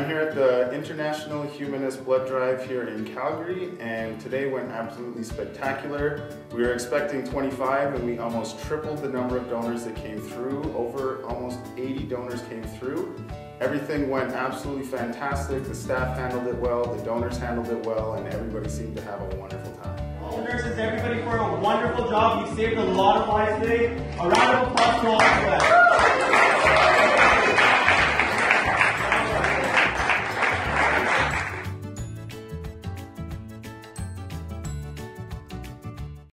I'm here at the International Humanist Blood Drive here in Calgary, and today went absolutely spectacular. We were expecting 25, and we almost tripled the number of donors that came through. Over almost 80 donors came through. Everything went absolutely fantastic. The staff handled it well, the donors handled it well, and everybody seemed to have a wonderful time. All the nurses, everybody for a wonderful job. You saved a lot of lives today. A round of applause to all of.